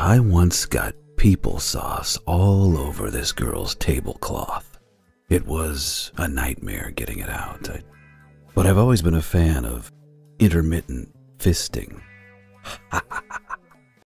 I once got people sauce all over this girl's tablecloth. It was a nightmare getting it out. I, but I've always been a fan of intermittent fisting.